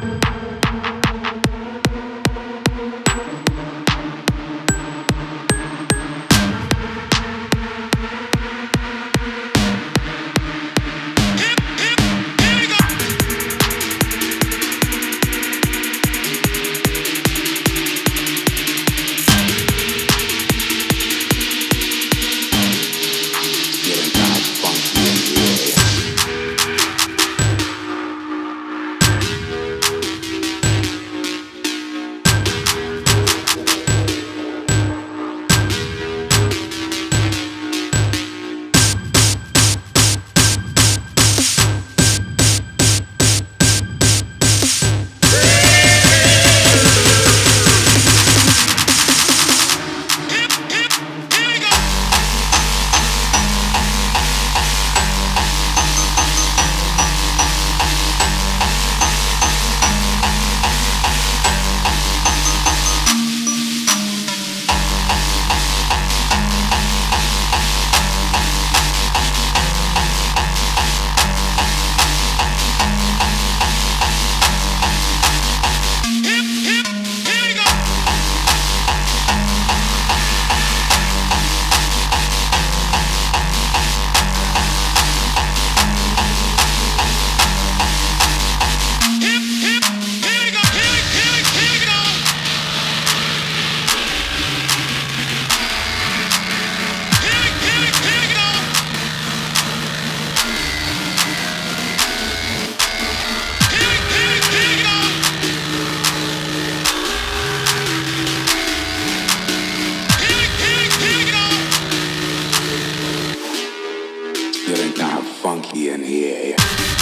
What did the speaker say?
Bye. funky in here.